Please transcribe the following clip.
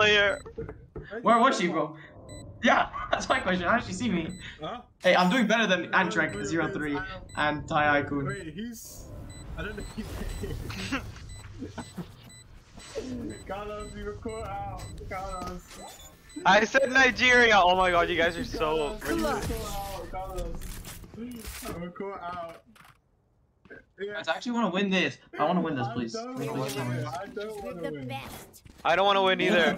player. Where was she, bro? Yeah, that's my question. How did she see me? Huh? Hey, I'm doing better than Antrek 03 and Tai Aikun. Wait, he's. I don't know. He's... Carlos, you were caught out. Carlos. I said Nigeria. Oh my god, you guys are so. Carlos, out. Carlos. Out. Yeah. I actually want to win this. I want to win this, please. I don't wanna win. I don't want to win either.